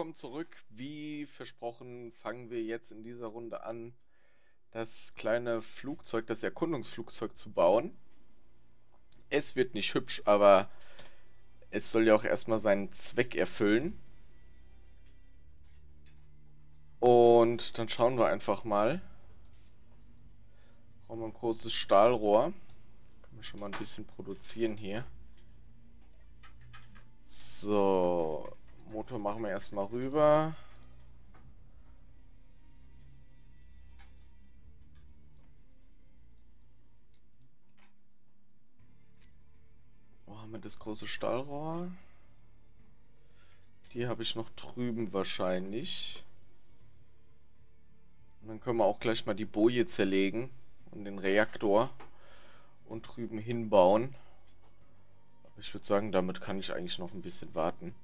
willkommen zurück. Wie versprochen fangen wir jetzt in dieser Runde an, das kleine Flugzeug, das Erkundungsflugzeug zu bauen. Es wird nicht hübsch, aber es soll ja auch erstmal seinen Zweck erfüllen. Und dann schauen wir einfach mal. Brauchen wir ein großes Stahlrohr. Können wir schon mal ein bisschen produzieren hier. So, Motor machen wir erstmal rüber. Wo haben wir das große Stahlrohr? Die habe ich noch drüben wahrscheinlich. Und dann können wir auch gleich mal die Boje zerlegen und den Reaktor und drüben hinbauen. Aber ich würde sagen, damit kann ich eigentlich noch ein bisschen warten.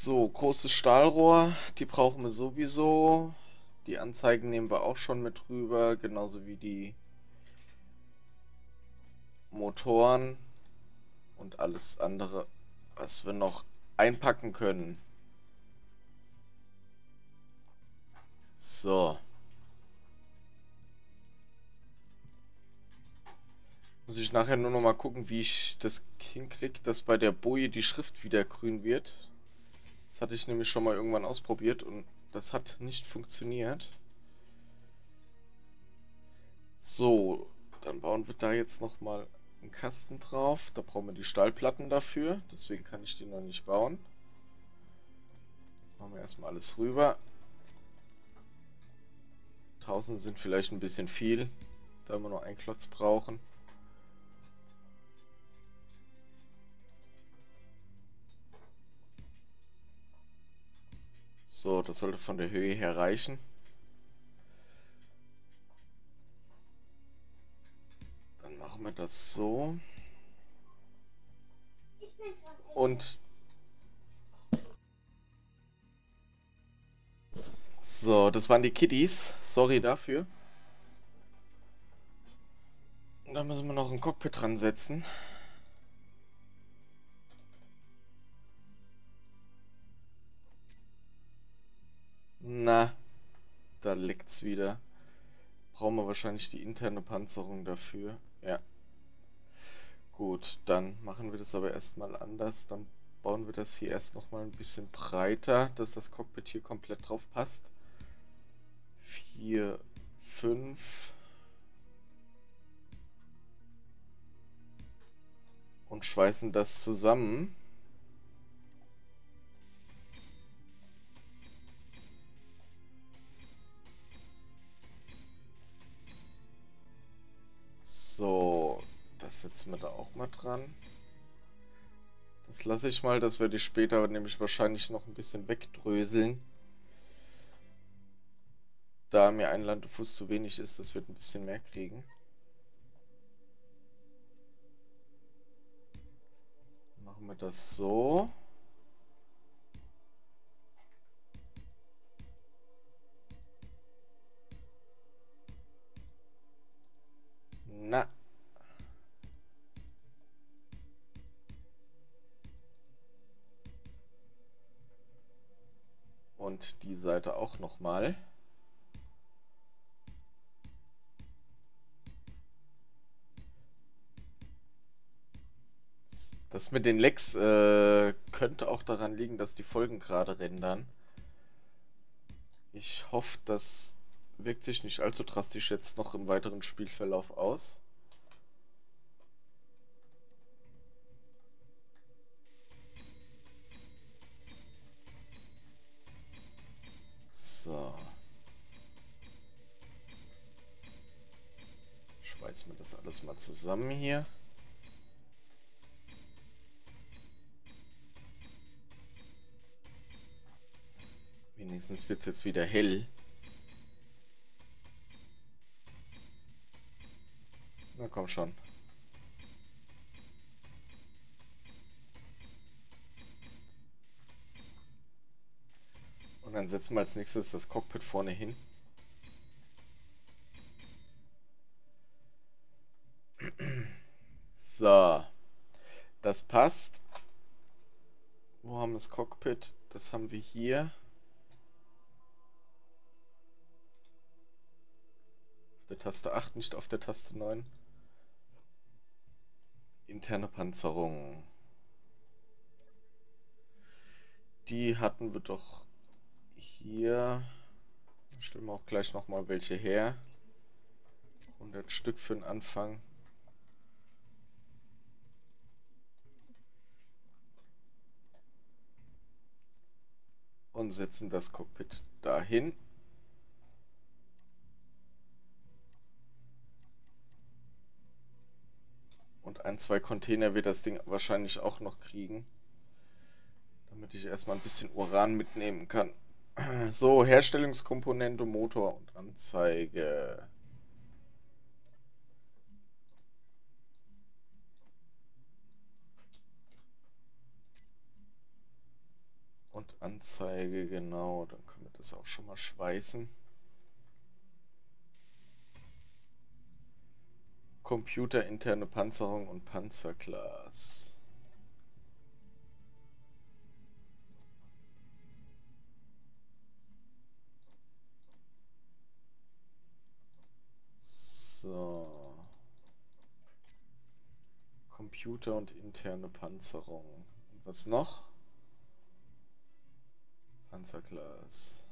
So, großes Stahlrohr, die brauchen wir sowieso. Die Anzeigen nehmen wir auch schon mit rüber, genauso wie die Motoren und alles andere, was wir noch einpacken können. So. Muss ich nachher nur noch mal gucken, wie ich das hinkriege, dass bei der Boje die Schrift wieder grün wird. Das hatte ich nämlich schon mal irgendwann ausprobiert und das hat nicht funktioniert. So, dann bauen wir da jetzt nochmal einen Kasten drauf. Da brauchen wir die Stahlplatten dafür, deswegen kann ich die noch nicht bauen. Machen wir erstmal alles rüber. 1000 sind vielleicht ein bisschen viel, da wir nur einen Klotz brauchen. So, das sollte von der Höhe her reichen. Dann machen wir das so. Und so, das waren die Kitties. Sorry dafür. Da müssen wir noch ein Cockpit dran setzen. Na, da leckt's wieder. Brauchen wir wahrscheinlich die interne Panzerung dafür. Ja. Gut, dann machen wir das aber erstmal anders. Dann bauen wir das hier erst nochmal ein bisschen breiter, dass das Cockpit hier komplett drauf passt. 4, 5. Und schweißen das zusammen. So, das setzen wir da auch mal dran. Das lasse ich mal, das werde ich später nämlich wahrscheinlich noch ein bisschen wegdröseln. Da mir ein Landefuß zu wenig ist, das wird ein bisschen mehr kriegen. Machen wir das so. Na. Und die Seite auch nochmal. Das mit den Lecks äh, könnte auch daran liegen, dass die Folgen gerade rendern. Ich hoffe, dass wirkt sich nicht allzu drastisch jetzt noch im weiteren Spielverlauf aus. So. Schmeißen wir das alles mal zusammen hier. Wenigstens wird es jetzt wieder hell. Na komm schon. Und dann setzen wir als nächstes das Cockpit vorne hin. So. Das passt. Wo haben wir das Cockpit? Das haben wir hier. Auf der Taste 8, nicht auf der Taste 9. Interne Panzerung. Die hatten wir doch hier. Stellen wir auch gleich nochmal welche her. 100 Stück für den Anfang. Und setzen das Cockpit dahin. Und ein, zwei Container wird das Ding wahrscheinlich auch noch kriegen. Damit ich erstmal ein bisschen Uran mitnehmen kann. So, Herstellungskomponente, Motor und Anzeige. Und Anzeige, genau, dann können wir das auch schon mal schweißen. Computerinterne Panzerung und Panzerglas. So. Computer und interne Panzerung. Was noch? Panzerglas.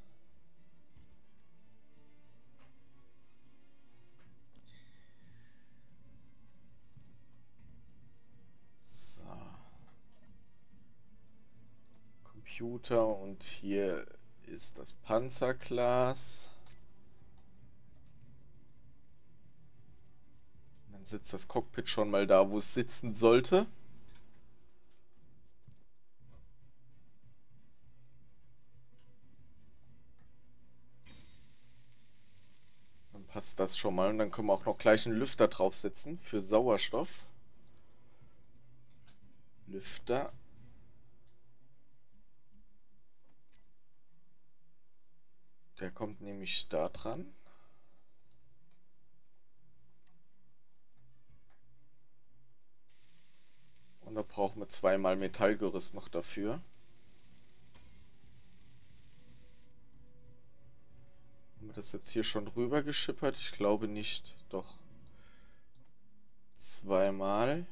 Computer und hier ist das Panzerglas. Dann sitzt das Cockpit schon mal da, wo es sitzen sollte. passt das schon mal. Und dann können wir auch noch gleich einen Lüfter draufsetzen für Sauerstoff. Lüfter. Der kommt nämlich da dran. Und da brauchen wir zweimal Metallgerüst noch dafür. Haben wir das jetzt hier schon rüber geschippert? Ich glaube nicht. Doch. Zweimal.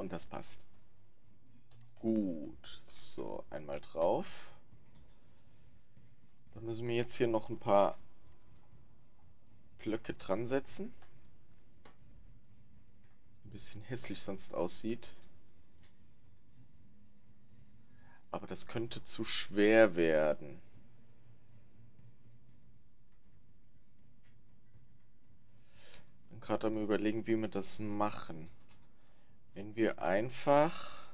Und das passt. Gut. So, einmal drauf. Dann müssen wir jetzt hier noch ein paar Blöcke dran setzen ein bisschen hässlich sonst aussieht. Aber das könnte zu schwer werden. Bin gerade am überlegen, wie wir das machen. Wenn wir einfach...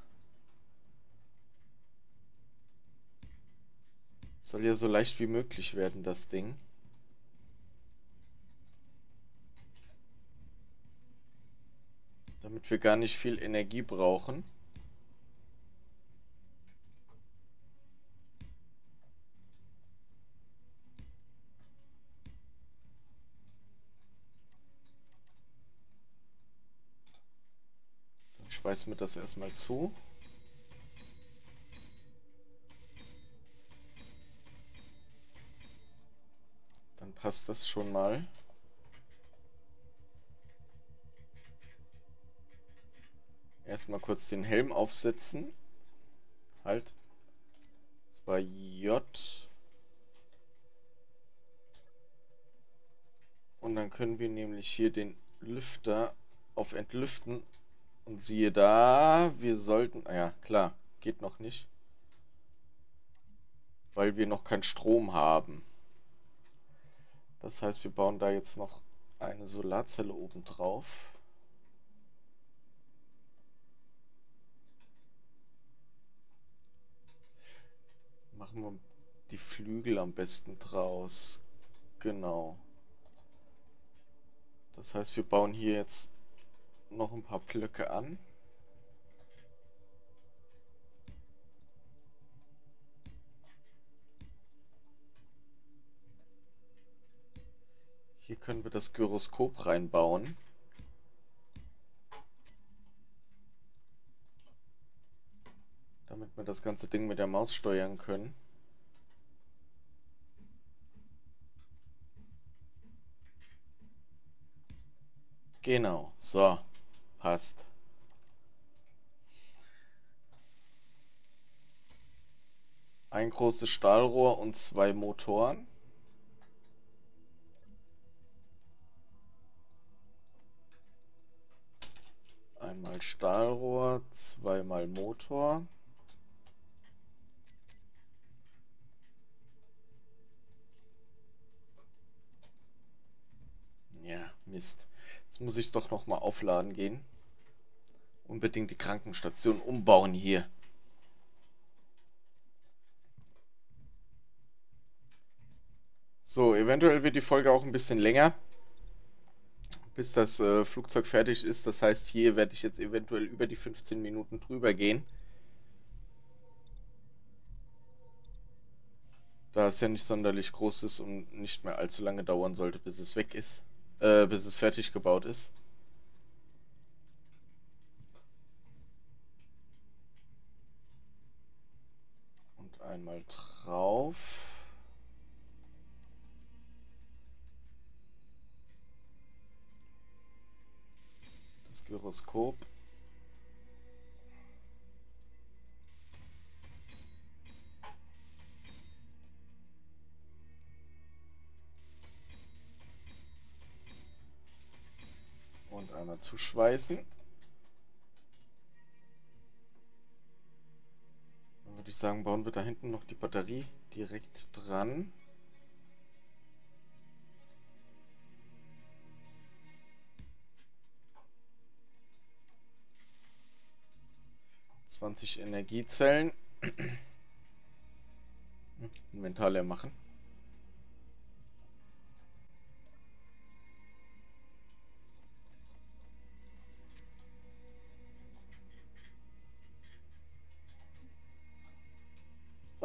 Soll ja so leicht wie möglich werden, das Ding. damit wir gar nicht viel Energie brauchen. Dann schweißen wir das erstmal zu. Dann passt das schon mal. Erstmal kurz den Helm aufsetzen. Halt. Das war J. Und dann können wir nämlich hier den Lüfter auf Entlüften. Und siehe da, wir sollten... Ah ja, klar, geht noch nicht. Weil wir noch keinen Strom haben. Das heißt, wir bauen da jetzt noch eine Solarzelle oben drauf. Machen wir die Flügel am besten draus. Genau. Das heißt, wir bauen hier jetzt noch ein paar Blöcke an. Hier können wir das Gyroskop reinbauen. Damit wir das ganze Ding mit der Maus steuern können. Genau, so, passt. Ein großes Stahlrohr und zwei Motoren. Einmal Stahlrohr, zweimal Motor. Ja, Mist. Jetzt muss ich es doch nochmal aufladen gehen. Unbedingt die Krankenstation umbauen hier. So, eventuell wird die Folge auch ein bisschen länger, bis das äh, Flugzeug fertig ist. Das heißt, hier werde ich jetzt eventuell über die 15 Minuten drüber gehen. Da es ja nicht sonderlich groß ist und nicht mehr allzu lange dauern sollte, bis es weg ist äh, bis es fertig gebaut ist. Und einmal drauf. Das Gyroskop. einmal zuschweißen. Würde ich sagen, bauen wir da hinten noch die Batterie direkt dran. Zwanzig Energiezellen. Inventar leer machen.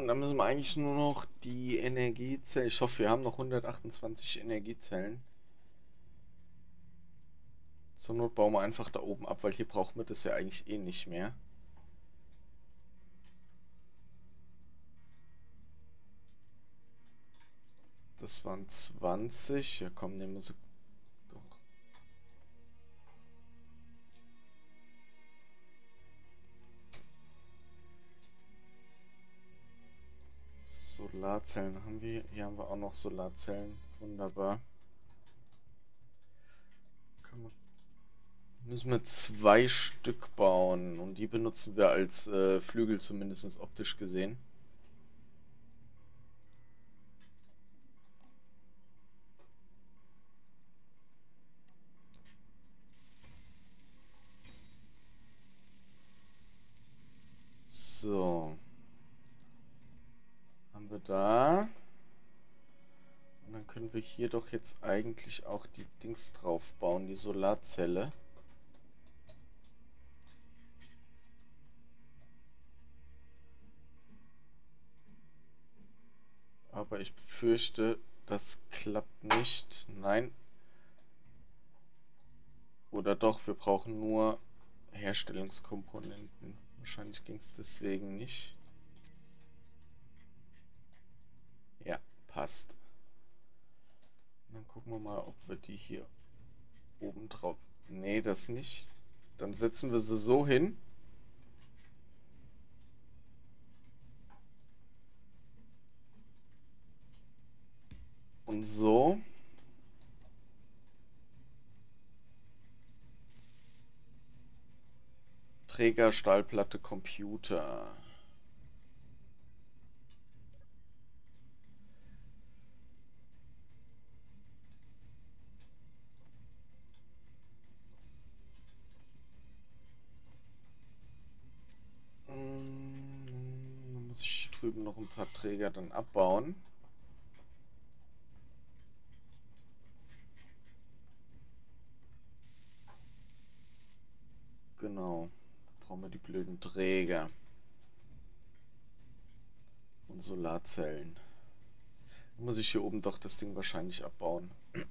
Und dann müssen wir eigentlich nur noch die Energiezellen. Ich hoffe, wir haben noch 128 Energiezellen. Zur Not bauen wir einfach da oben ab, weil hier brauchen wir das ja eigentlich eh nicht mehr. Das waren 20. Ja komm, nehmen wir sie Solarzellen haben wir. Hier haben wir auch noch Solarzellen. Wunderbar. müssen wir zwei Stück bauen. Und die benutzen wir als äh, Flügel zumindest optisch gesehen. So wir da. Und dann wir hier doch jetzt eigentlich auch die Dings drauf bauen, die Solarzelle. Aber ich befürchte, das klappt nicht. Nein. Oder doch, wir brauchen nur Herstellungskomponenten. Wahrscheinlich ging es deswegen nicht. Ja, passt. Dann gucken wir mal, ob wir die hier oben drauf... Nee, das nicht. Dann setzen wir sie so hin. Und so. Träger, Stahlplatte, Computer. paar Träger dann abbauen. Genau, brauchen wir die blöden Träger und Solarzellen. Dann muss ich hier oben doch das Ding wahrscheinlich abbauen.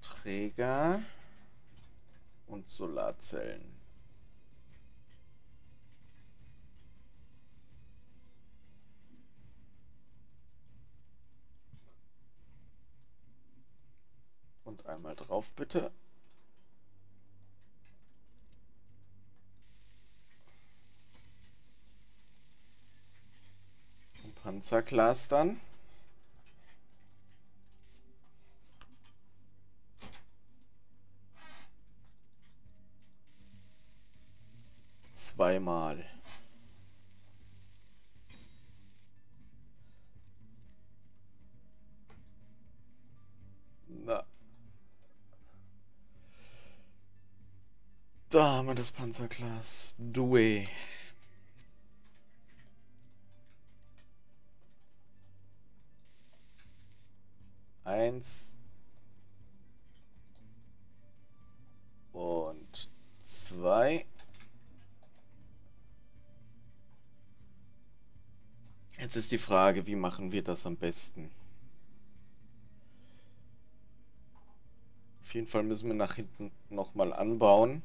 Träger und Solarzellen. Und einmal drauf bitte. Panzerglas dann. Zweimal. Na. Da haben wir das Panzerglas. Due. Eins. Und zwei. Jetzt ist die Frage, wie machen wir das am besten? Auf jeden Fall müssen wir nach hinten nochmal anbauen.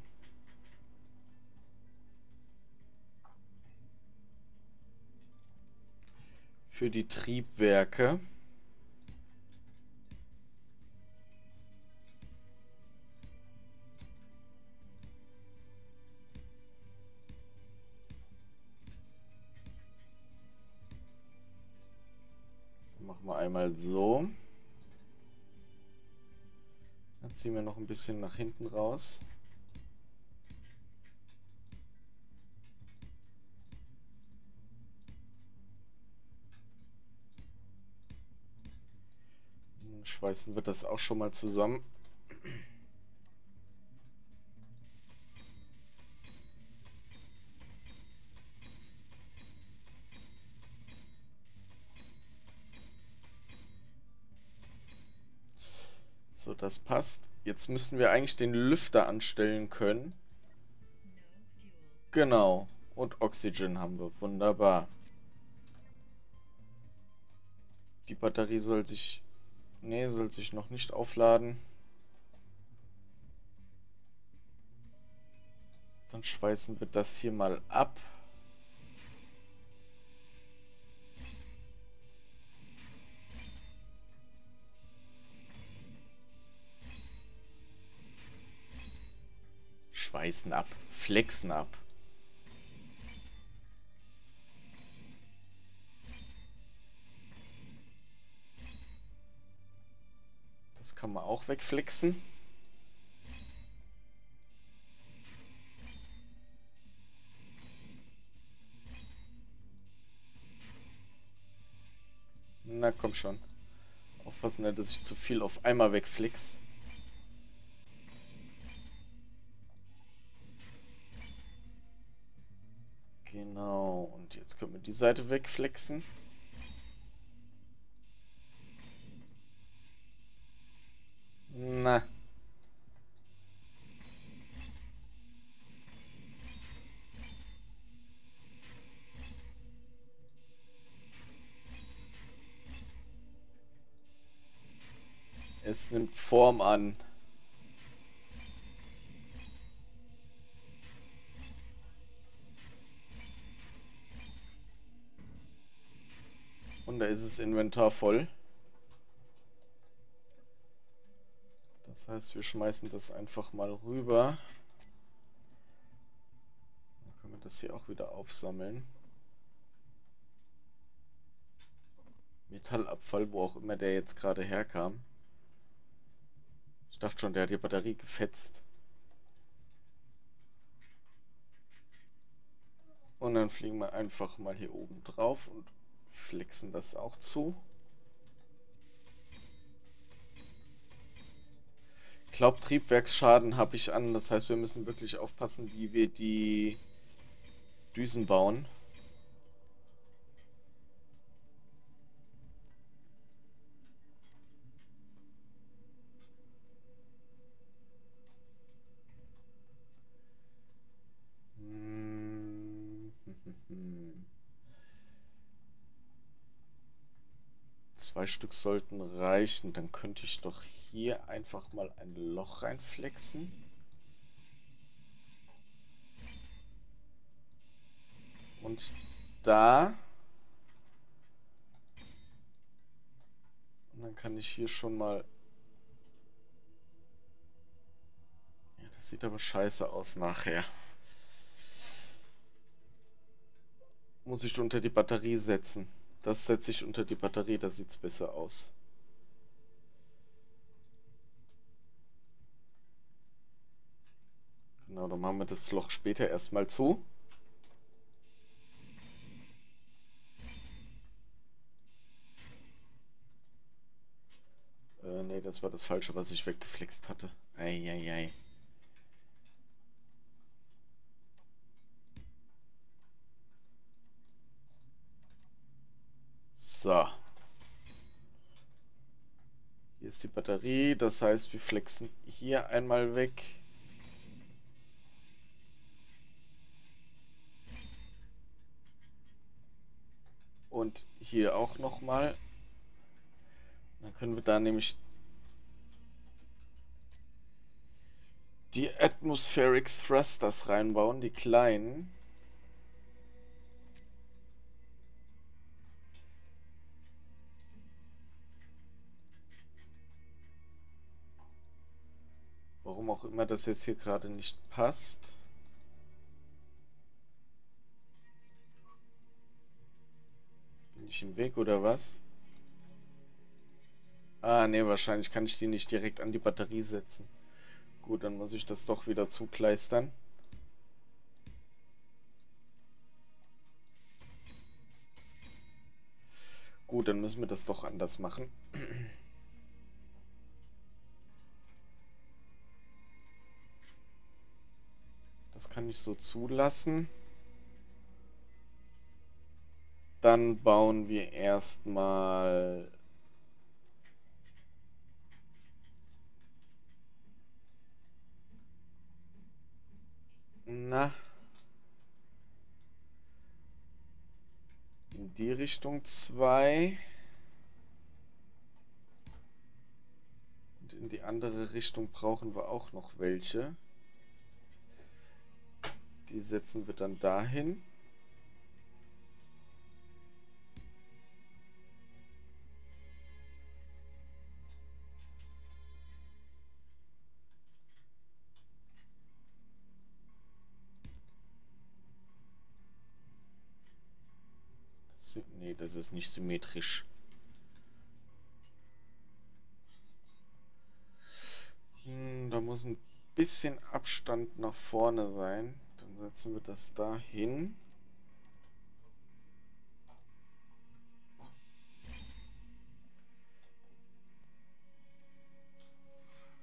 Für die Triebwerke. Einmal so. Dann ziehen wir noch ein bisschen nach hinten raus. Schweißen wir das auch schon mal zusammen. Das passt. Jetzt müssten wir eigentlich den Lüfter anstellen können. Genau. Und Oxygen haben wir. Wunderbar. Die Batterie soll sich... Nee, soll sich noch nicht aufladen. Dann schweißen wir das hier mal ab. Schweißen ab, flexen ab. Das kann man auch wegflexen. Na komm schon. Aufpassen, dass ich zu viel auf einmal wegflex. Genau, und jetzt können wir die Seite wegflexen. Na. Es nimmt Form an. Da ist das Inventar voll. Das heißt, wir schmeißen das einfach mal rüber. Dann können wir das hier auch wieder aufsammeln. Metallabfall, wo auch immer der jetzt gerade herkam. Ich dachte schon, der hat die Batterie gefetzt. Und dann fliegen wir einfach mal hier oben drauf und flexen das auch zu. Ich glaube, Triebwerksschaden habe ich an. Das heißt, wir müssen wirklich aufpassen, wie wir die Düsen bauen. Zwei Stück sollten reichen. Dann könnte ich doch hier einfach mal ein Loch reinflexen. Und da. Und dann kann ich hier schon mal... Ja, das sieht aber scheiße aus nachher. Muss ich unter die Batterie setzen. Das setze ich unter die Batterie, da sieht es besser aus. Genau, dann machen wir das Loch später erstmal zu. Äh, nee, das war das Falsche, was ich weggeflext hatte. Eieiei. So. Hier ist die Batterie, das heißt, wir flexen hier einmal weg. Und hier auch nochmal. Dann können wir da nämlich die Atmospheric Thrusters reinbauen, die kleinen. Warum auch immer das jetzt hier gerade nicht passt. Bin ich im Weg oder was? Ah, ne, wahrscheinlich kann ich die nicht direkt an die Batterie setzen. Gut, dann muss ich das doch wieder zukleistern. Gut, dann müssen wir das doch anders machen. Das kann ich so zulassen. Dann bauen wir erstmal Na. In die Richtung zwei. Und in die andere Richtung brauchen wir auch noch welche. Die setzen wir dann dahin. Nee, das ist nicht symmetrisch. Hm, da muss ein bisschen Abstand nach vorne sein. Setzen wir das da hin.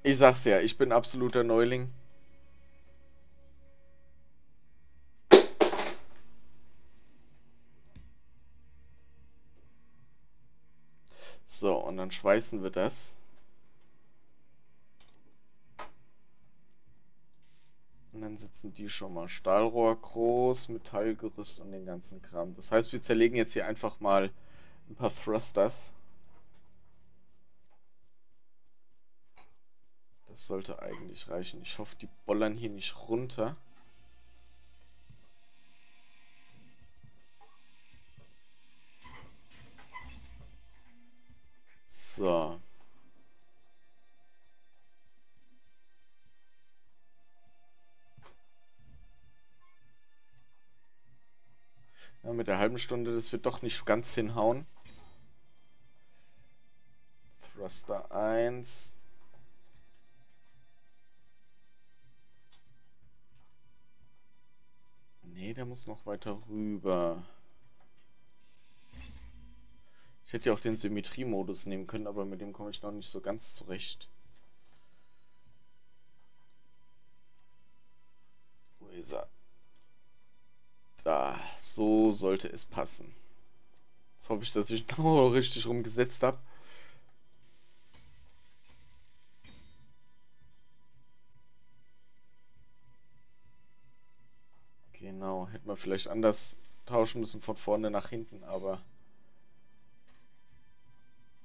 Ich sag's ja, ich bin absoluter Neuling. So, und dann schweißen wir das. Dann sitzen die schon mal Stahlrohr groß, Metallgerüst und den ganzen Kram. Das heißt, wir zerlegen jetzt hier einfach mal ein paar Thrusters. Das sollte eigentlich reichen. Ich hoffe, die bollern hier nicht runter. Mit der halben Stunde, das wird doch nicht ganz hinhauen. Thruster 1. Nee, der muss noch weiter rüber. Ich hätte ja auch den Symmetriemodus nehmen können, aber mit dem komme ich noch nicht so ganz zurecht. Wo ist er? Da, so sollte es passen. Jetzt hoffe ich, dass ich noch richtig rumgesetzt habe. Genau, hätte man vielleicht anders tauschen müssen von vorne nach hinten, aber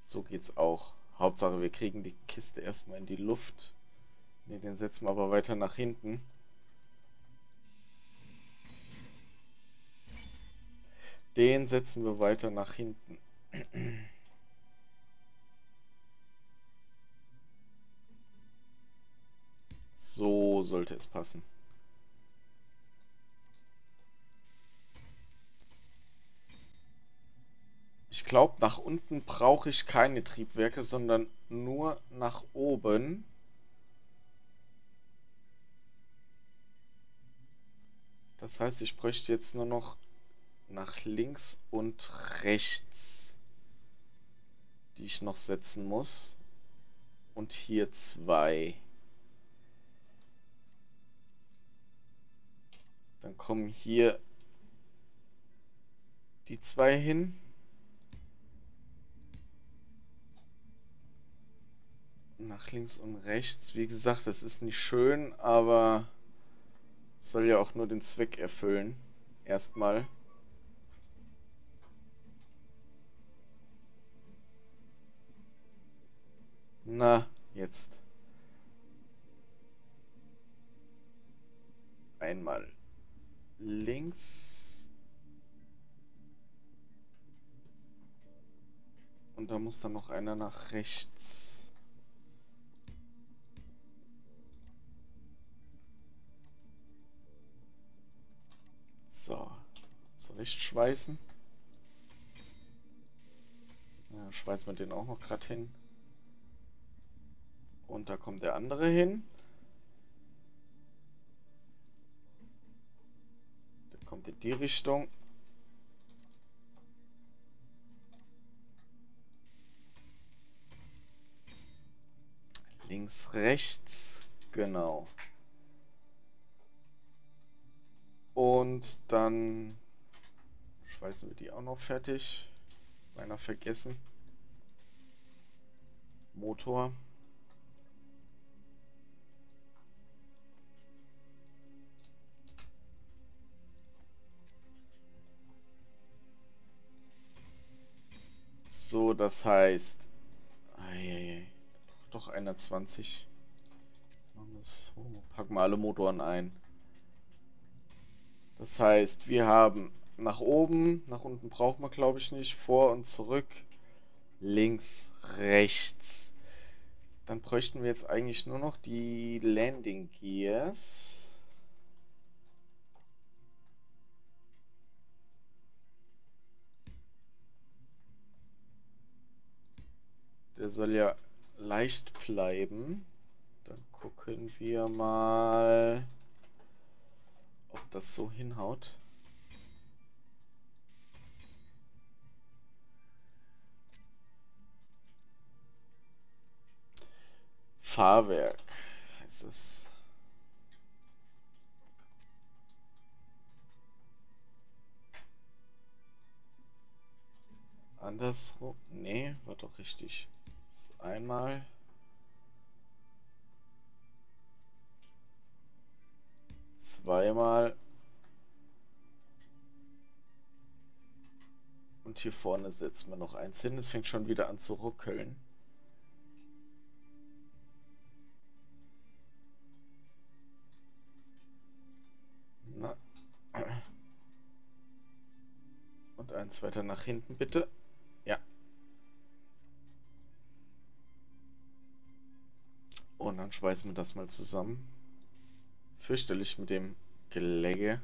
so geht's auch. Hauptsache, wir kriegen die Kiste erstmal in die Luft. Ne, den setzen wir aber weiter nach hinten. Den setzen wir weiter nach hinten. So sollte es passen. Ich glaube, nach unten brauche ich keine Triebwerke, sondern nur nach oben. Das heißt, ich bräuchte jetzt nur noch nach links und rechts, die ich noch setzen muss. Und hier zwei. Dann kommen hier die zwei hin. Nach links und rechts. Wie gesagt, das ist nicht schön, aber soll ja auch nur den Zweck erfüllen. Erstmal. Na, jetzt. Einmal links. Und da muss dann noch einer nach rechts. So. Zurechtschweißen. Ja, schweißen wir den auch noch gerade hin. Und da kommt der andere hin. Der kommt in die Richtung. Links, rechts. Genau. Und dann schweißen wir die auch noch fertig. Meiner vergessen. Motor. So, das heißt... Eieiei, doch 21. Packen wir alle Motoren ein. Das heißt, wir haben nach oben, nach unten braucht man glaube ich nicht, vor und zurück, links, rechts. Dann bräuchten wir jetzt eigentlich nur noch die Landing Gears. Der soll ja leicht bleiben. Dann gucken wir mal, ob das so hinhaut. Fahrwerk heißt es. Andersrum? Nee, war doch richtig. Einmal. Zweimal. Und hier vorne setzen wir noch eins hin. Es fängt schon wieder an zu ruckeln. Na. Und eins weiter nach hinten, bitte. Und dann schweißen wir das mal zusammen. Fürchterlich mit dem Gelegge.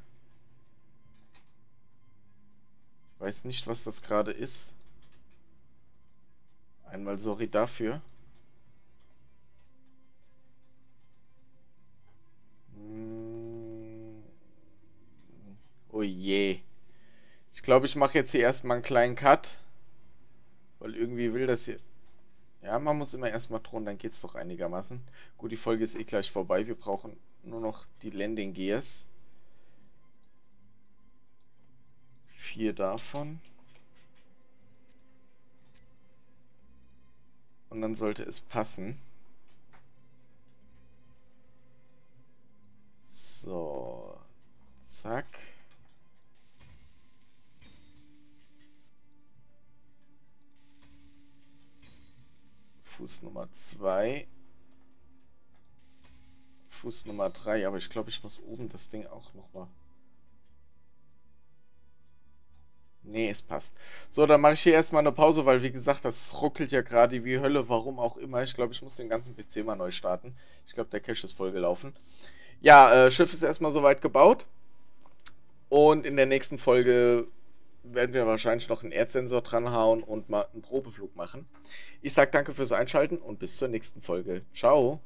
Ich weiß nicht, was das gerade ist. Einmal sorry dafür. Hm. Oh je. Ich glaube, ich mache jetzt hier erstmal einen kleinen Cut. Weil irgendwie will das hier... Ja, man muss immer erstmal drohen, dann geht's doch einigermaßen. Gut, die Folge ist eh gleich vorbei. Wir brauchen nur noch die Landing Gears. Vier davon. Und dann sollte es passen. So. Zack. Fuß Nummer 2. Fuß Nummer 3, aber ich glaube, ich muss oben das Ding auch nochmal... Nee, es passt. So, dann mache ich hier erstmal eine Pause, weil wie gesagt, das ruckelt ja gerade wie Hölle, warum auch immer. Ich glaube, ich muss den ganzen PC mal neu starten. Ich glaube, der Cache ist voll gelaufen. Ja, äh, Schiff ist erstmal soweit gebaut. Und in der nächsten Folge werden wir wahrscheinlich noch einen Erdsensor dranhauen und mal einen Probeflug machen. Ich sage danke fürs Einschalten und bis zur nächsten Folge. Ciao.